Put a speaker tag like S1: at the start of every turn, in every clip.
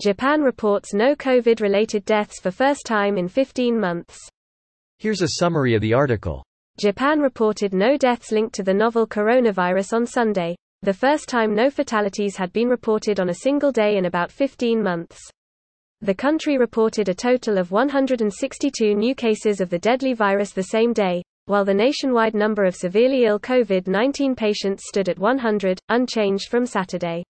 S1: Japan reports no COVID-related deaths for first time in 15 months.
S2: Here's a summary of the article.
S1: Japan reported no deaths linked to the novel coronavirus on Sunday, the first time no fatalities had been reported on a single day in about 15 months. The country reported a total of 162 new cases of the deadly virus the same day, while the nationwide number of severely ill COVID-19 patients stood at 100, unchanged from Saturday.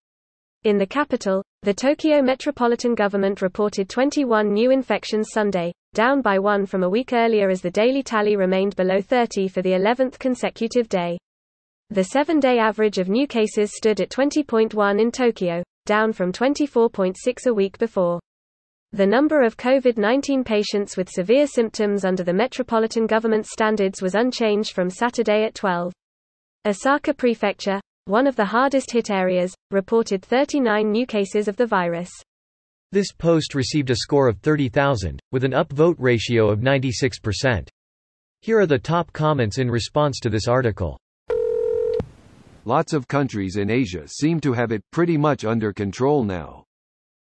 S1: In the capital, the Tokyo Metropolitan Government reported 21 new infections Sunday, down by one from a week earlier as the daily tally remained below 30 for the 11th consecutive day. The seven-day average of new cases stood at 20.1 in Tokyo, down from 24.6 a week before. The number of COVID-19 patients with severe symptoms under the metropolitan government standards was unchanged from Saturday at 12. Osaka Prefecture, one of the hardest hit areas, reported 39 new cases of the virus.
S2: This post received a score of 30,000, with an upvote ratio of 96%. Here are the top comments in response to this article.
S3: Lots of countries in Asia seem to have it pretty much under control now.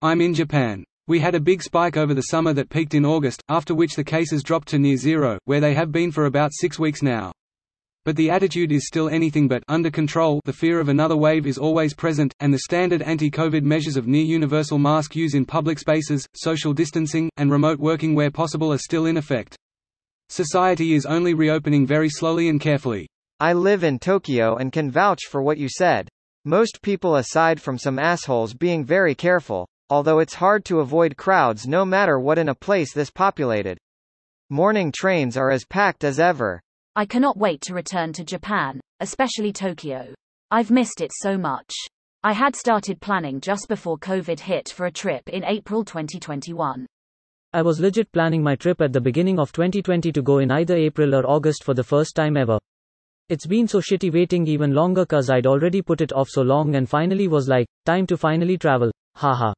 S4: I'm in Japan. We had a big spike over the summer that peaked in August, after which the cases dropped to near zero, where they have been for about six weeks now. But the attitude is still anything but under control the fear of another wave is always present, and the standard anti-COVID measures of near-universal mask use in public spaces, social distancing, and remote working where possible are still in effect. Society is only reopening very slowly and carefully.
S5: I live in Tokyo and can vouch for what you said. Most people aside from some assholes being very careful, although it's hard to avoid crowds no matter what in a place this populated. Morning trains are as packed as ever.
S6: I cannot wait to return to Japan, especially Tokyo. I've missed it so much. I had started planning just before COVID hit for a trip in April 2021.
S7: I was legit planning my trip at the beginning of 2020 to go in either April or August for the first time ever. It's been so shitty waiting even longer cause I'd already put it off so long and finally was like, time to finally travel. Haha.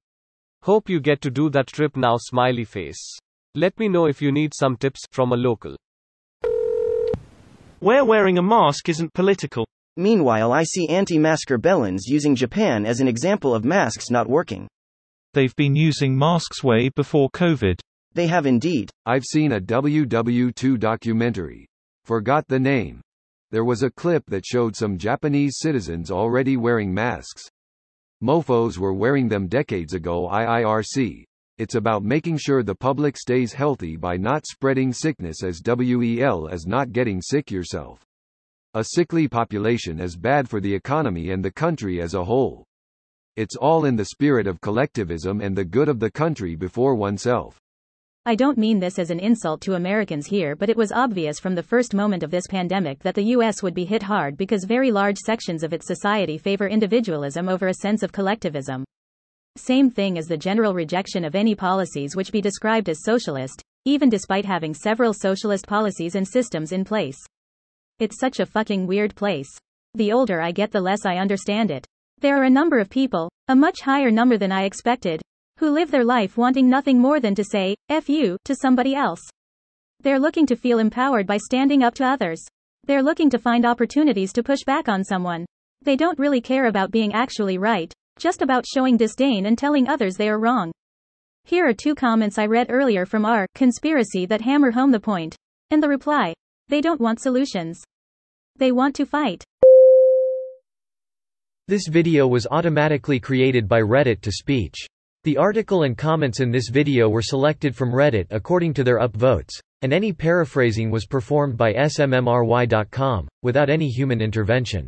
S8: Hope you get to do that trip now smiley face. Let me know if you need some tips from a local.
S9: Where wearing a mask isn't political.
S10: Meanwhile, I see anti masker Bellins using Japan as an example of masks not working.
S9: They've been using masks way before COVID.
S10: They have indeed.
S3: I've seen a WW2 documentary. Forgot the name. There was a clip that showed some Japanese citizens already wearing masks. Mofos were wearing them decades ago IIRC. It's about making sure the public stays healthy by not spreading sickness as well as not getting sick yourself. A sickly population is bad for the economy and the country as a whole. It's all in the spirit of collectivism and the good of the country before oneself.
S11: I don't mean this as an insult to Americans here, but it was obvious from the first moment of this pandemic that the US would be hit hard because very large sections of its society favor individualism over a sense of collectivism. Same thing as the general rejection of any policies which be described as socialist, even despite having several socialist policies and systems in place. It's such a fucking weird place. The older I get, the less I understand it. There are a number of people, a much higher number than I expected, who live their life wanting nothing more than to say, F you, to somebody else. They're looking to feel empowered by standing up to others. They're looking to find opportunities to push back on someone. They don't really care about being actually right, just about showing disdain and telling others they are wrong. Here are two comments I read earlier from our conspiracy that hammer home the point. And the reply they don't want solutions. They want to fight.
S2: This video was automatically created by Reddit to speech. The article and comments in this video were selected from Reddit according to their upvotes, and any paraphrasing was performed by smmry.com, without any human intervention.